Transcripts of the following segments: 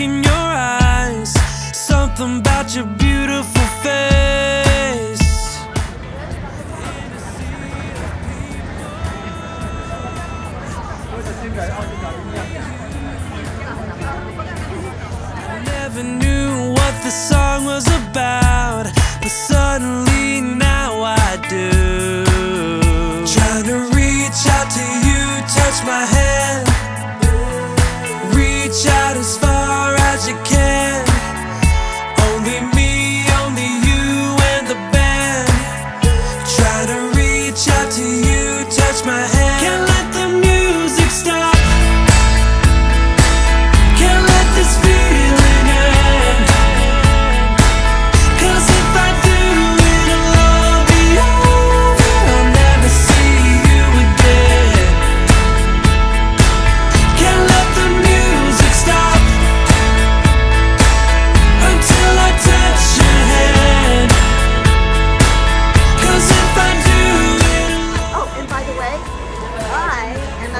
in your eyes, something about your beautiful face. I Never knew what the song was about, but suddenly my hand.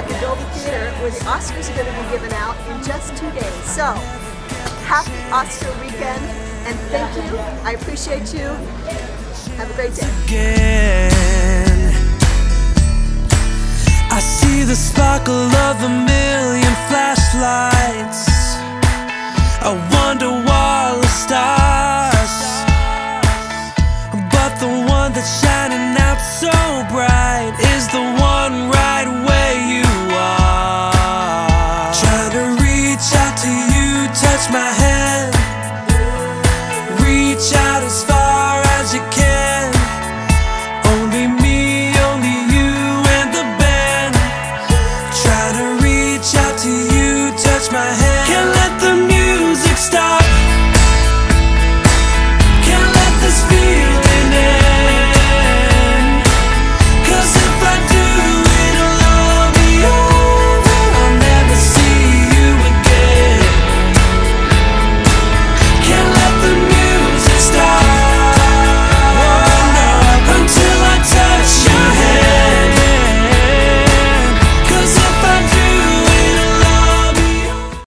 At the Dolby Theater where the Oscars are going to be given out in just two days. So, happy Oscar weekend and thank you. I appreciate you. Have a great day. I see the sparkle of a million flashlights. I wonder my hand.